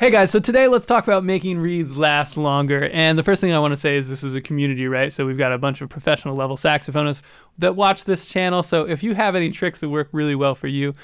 Hey guys, so today let's talk about making reeds last longer. And the first thing I want to say is this is a community, right? So we've got a bunch of professional level saxophonists that watch this channel. So if you have any tricks that work really well for you,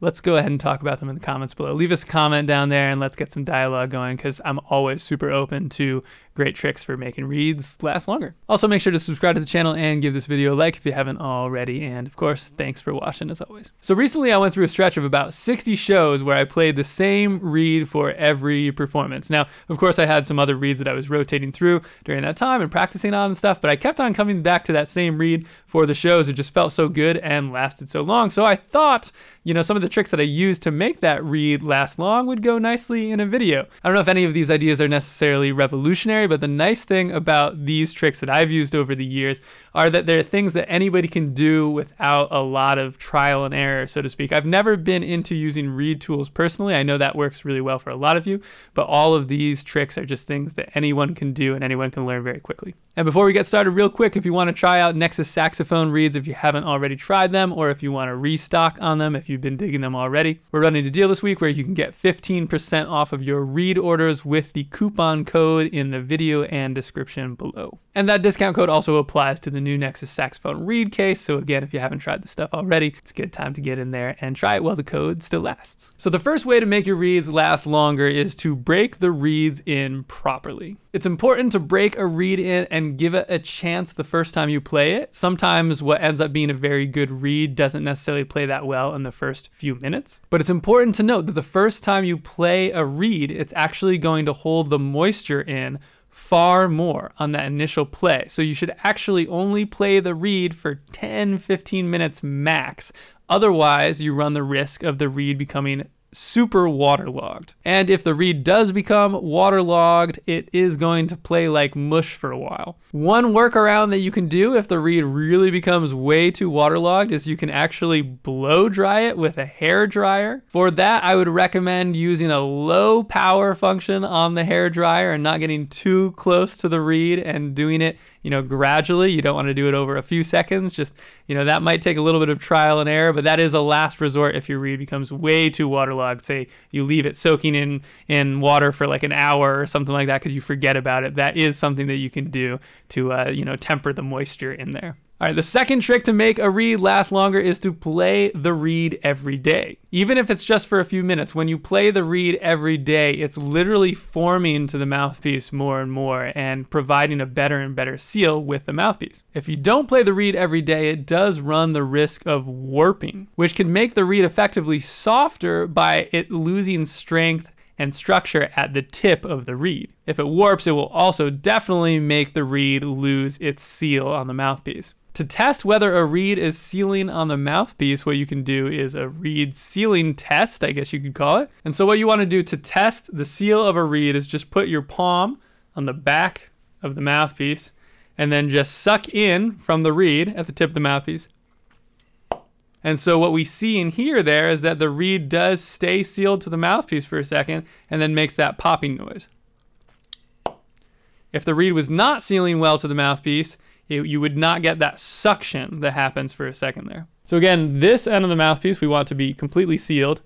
let's go ahead and talk about them in the comments below. Leave us a comment down there and let's get some dialogue going because I'm always super open to great tricks for making reeds last longer. Also, make sure to subscribe to the channel and give this video a like if you haven't already. And of course, thanks for watching as always. So recently I went through a stretch of about 60 shows where I played the same reed for every performance. Now, of course, I had some other reeds that I was rotating through during that time and practicing on and stuff, but I kept on coming back to that same reed for the shows. It just felt so good and lasted so long. So I thought, you know, some of the tricks that I used to make that reed last long would go nicely in a video. I don't know if any of these ideas are necessarily revolutionary, but the nice thing about these tricks that I've used over the years are that they're things that anybody can do without a lot of trial and error, so to speak. I've never been into using reed tools personally. I know that works really well for a lot of you, but all of these tricks are just things that anyone can do and anyone can learn very quickly. And before we get started, real quick, if you want to try out Nexus saxophone reeds, if you haven't already tried them, or if you want to restock on them, if you've been digging them already, we're running a deal this week where you can get 15% off of your reed orders with the coupon code in the video and description below. And that discount code also applies to the new Nexus saxophone reed case. So again, if you haven't tried the stuff already, it's a good time to get in there and try it while the code still lasts. So the first way to make your reeds last longer is to break the reeds in properly. It's important to break a reed in and give it a chance the first time you play it. Sometimes what ends up being a very good reed doesn't necessarily play that well in the first few minutes. But it's important to note that the first time you play a reed, it's actually going to hold the moisture in far more on that initial play. So you should actually only play the reed for 10 15 minutes max. Otherwise, you run the risk of the reed becoming super waterlogged. And if the reed does become waterlogged, it is going to play like mush for a while. One workaround that you can do if the reed really becomes way too waterlogged is you can actually blow dry it with a hair dryer. For that, I would recommend using a low power function on the hair dryer and not getting too close to the reed and doing it you know, gradually. You don't want to do it over a few seconds. Just, you know, that might take a little bit of trial and error, but that is a last resort if your reed becomes way too waterlogged. Say you leave it soaking in in water for like an hour or something like that because you forget about it. That is something that you can do to, uh, you know, temper the moisture in there. All right, the second trick to make a reed last longer is to play the reed every day. Even if it's just for a few minutes, when you play the reed every day, it's literally forming to the mouthpiece more and more and providing a better and better seal with the mouthpiece. If you don't play the reed every day, it does run the risk of warping, which can make the reed effectively softer by it losing strength and structure at the tip of the reed. If it warps, it will also definitely make the reed lose its seal on the mouthpiece. To test whether a reed is sealing on the mouthpiece, what you can do is a reed sealing test, I guess you could call it. And so what you want to do to test the seal of a reed is just put your palm on the back of the mouthpiece and then just suck in from the reed at the tip of the mouthpiece. And so what we see and hear there is that the reed does stay sealed to the mouthpiece for a second and then makes that popping noise. If the reed was not sealing well to the mouthpiece, it, you would not get that suction that happens for a second there. So again, this end of the mouthpiece we want to be completely sealed.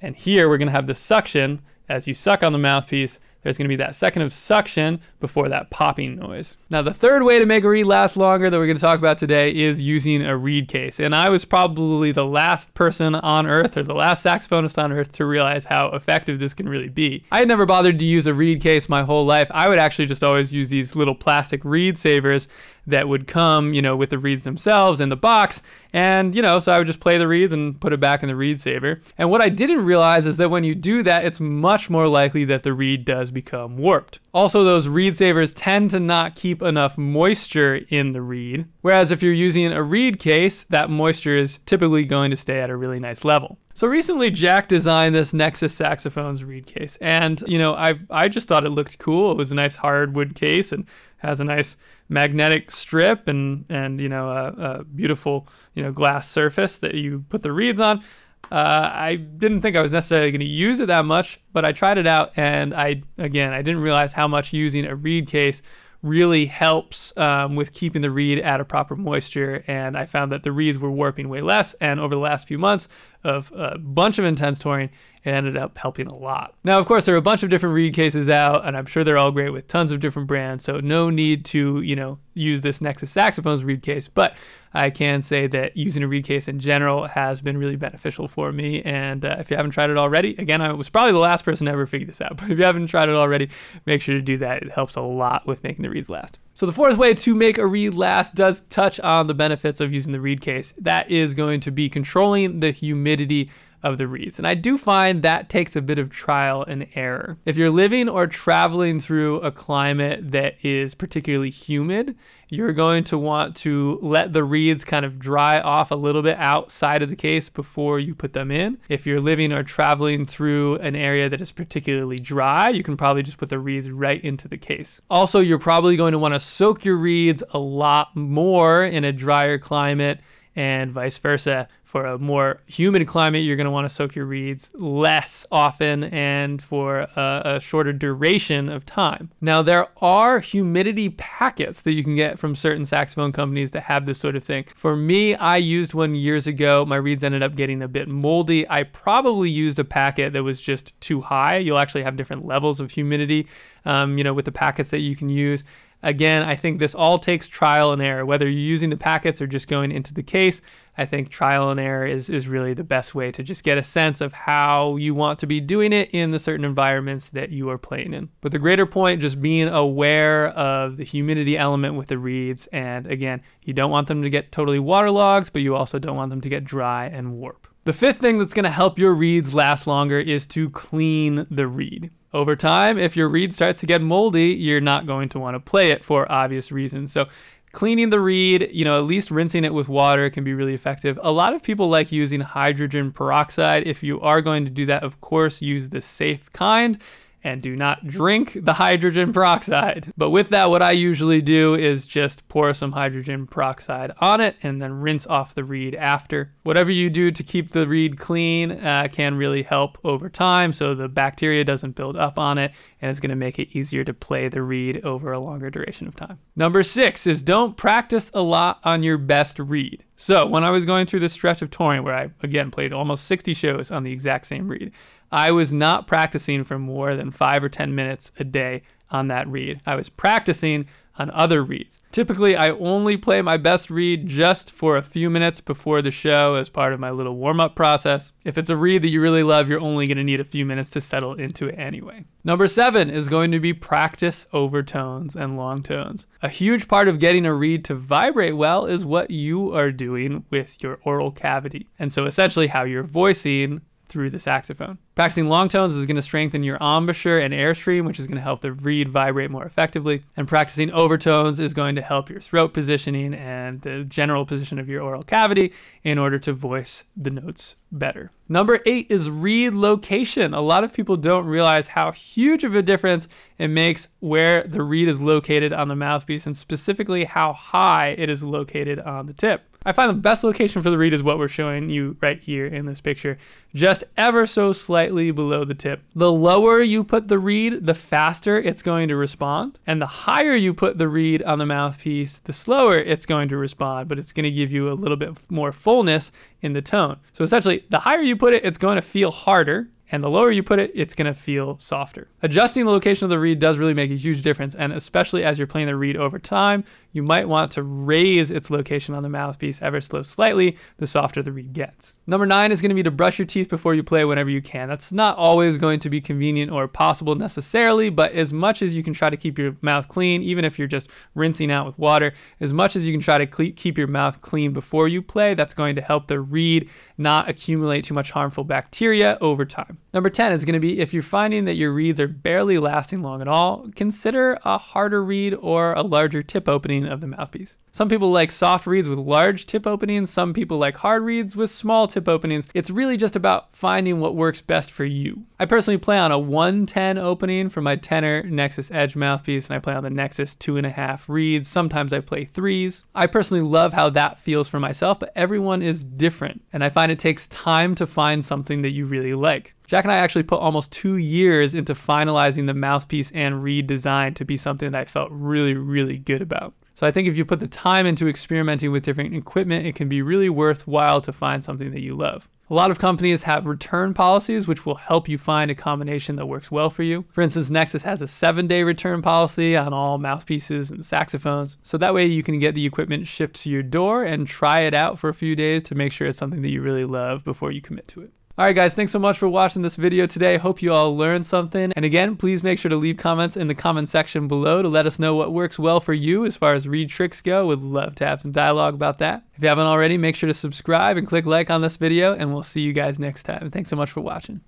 And here we're gonna have the suction as you suck on the mouthpiece there's going to be that second of suction before that popping noise. Now the third way to make a reed last longer that we're going to talk about today is using a reed case. And I was probably the last person on earth or the last saxophonist on earth to realize how effective this can really be. I had never bothered to use a reed case my whole life. I would actually just always use these little plastic reed savers that would come, you know, with the reeds themselves in the box. And, you know, so I would just play the reeds and put it back in the reed saver. And what I didn't realize is that when you do that, it's much more likely that the reed does become warped. Also, those reed savers tend to not keep enough moisture in the reed. Whereas if you're using a reed case, that moisture is typically going to stay at a really nice level. So recently Jack designed this Nexus Saxophones reed case and you know I I just thought it looked cool. It was a nice hardwood case and has a nice magnetic strip and and you know a, a beautiful you know glass surface that you put the reeds on. Uh, I didn't think I was necessarily going to use it that much, but I tried it out and I again I didn't realize how much using a reed case really helps um, with keeping the reed at a proper moisture. And I found that the reeds were warping way less. And over the last few months, of a bunch of intense touring it ended up helping a lot. Now, of course, there are a bunch of different reed cases out, and I'm sure they're all great with tons of different brands. So no need to, you know, use this Nexus Saxophones reed case. But I can say that using a reed case in general has been really beneficial for me. And uh, if you haven't tried it already, again, I was probably the last person to ever figure this out. But if you haven't tried it already, make sure to do that. It helps a lot with making the reeds last. So the fourth way to make a reed last does touch on the benefits of using the reed case. That is going to be controlling the humidity of the reeds. And I do find that takes a bit of trial and error. If you're living or traveling through a climate that is particularly humid, you're going to want to let the reeds kind of dry off a little bit outside of the case before you put them in. If you're living or traveling through an area that is particularly dry, you can probably just put the reeds right into the case. Also, you're probably going to want to soak your reeds a lot more in a drier climate and vice versa. For a more humid climate, you're going to want to soak your reeds less often and for a, a, shorter duration of time. Now, there are humidity packets that you can get from certain saxophone companies that have this sort of thing. For me, I used one years ago. My reeds ended up getting a bit moldy. I probably used a packet that was just too high. You'll actually have different levels of humidity, um, you know, with the packets that you can use. Again, I think this all takes trial and error. Whether you're using the packets or just going into the case, I think trial and error is, is really the best way to just get a sense of how you want to be doing it in the certain environments that you are playing in. But the greater point, just being aware of the humidity element with the reeds. And again, you don't want them to get totally waterlogged, but you also don't want them to get dry and warp. The fifth thing that's going to help your reeds last longer is to clean the reed. Over time, if your reed starts to get moldy, you're not going to want to play it for obvious reasons. So cleaning the reed, you know, at least rinsing it with water can be really effective. A lot of people like using hydrogen peroxide. If you are going to do that, of course, use the safe kind and do not drink the hydrogen peroxide. But with that, what I usually do is just pour some hydrogen peroxide on it and then rinse off the reed after. Whatever you do to keep the reed clean uh, can really help over time so the bacteria doesn't build up on it and it's going to make it easier to play the reed over a longer duration of time. Number six is don't practice a lot on your best reed. So when I was going through this stretch of touring where I again played almost 60 shows on the exact same reed, I was not practicing for more than five or 10 minutes a day on that reed. I was practicing on other reeds. Typically, I only play my best reed just for a few minutes before the show as part of my little warm up process. If it's a reed that you really love, you're only going to need a few minutes to settle into it anyway. Number seven is going to be practice overtones and long tones. A huge part of getting a reed to vibrate well is what you are doing with your oral cavity. And so essentially, how you're voicing through the saxophone. Practicing long tones is going to strengthen your embouchure and airstream, which is going to help the reed vibrate more effectively. And practicing overtones is going to help your throat positioning and the general position of your oral cavity in order to voice the notes better. Number eight is reed location. A lot of people don't realize how huge of a difference it makes where the reed is located on the mouthpiece and specifically how high it is located on the tip. I find the best location for the reed is what we're showing you right here in this picture, just ever so slightly below the tip. The lower you put the reed, the faster it's going to respond. And the higher you put the reed on the mouthpiece, the slower it's going to respond, but it's going to give you a little bit more fullness in the tone. So essentially, the higher you put it, it's going to feel harder and the lower you put it, it's gonna feel softer. Adjusting the location of the reed does really make a huge difference, and especially as you're playing the reed over time, you might want to raise its location on the mouthpiece ever so slightly, the softer the reed gets. Number nine is gonna be to brush your teeth before you play whenever you can. That's not always going to be convenient or possible necessarily, but as much as you can try to keep your mouth clean, even if you're just rinsing out with water, as much as you can try to keep your mouth clean before you play, that's going to help the reed not accumulate too much harmful bacteria over time. Number 10 is going to be if you're finding that your reeds are barely lasting long at all, consider a harder reed or a larger tip opening of the mouthpiece. Some people like soft reeds with large tip openings, some people like hard reeds with small tip openings. It's really just about finding what works best for you. I personally play on a 110 opening for my tenor Nexus Edge mouthpiece, and I play on the Nexus 2.5 reeds. Sometimes I play threes. I personally love how that feels for myself, but everyone is different, and I find it takes time to find something that you really like. Jack and I actually put almost two years into finalizing the mouthpiece and redesign to be something that I felt really, really good about. So I think if you put the time into experimenting with different equipment, it can be really worthwhile to find something that you love. A lot of companies have return policies, which will help you find a combination that works well for you. For instance, Nexus has a seven day return policy on all mouthpieces and saxophones. So that way you can get the equipment shipped to your door and try it out for a few days to make sure it's something that you really love before you commit to it. All right, guys, thanks so much for watching this video today. Hope you all learned something. And again, please make sure to leave comments in the comment section below to let us know what works well for you as far as reed tricks go. Would love to have some dialogue about that. If you haven't already, make sure to subscribe and click like on this video, and we'll see you guys next time. Thanks so much for watching.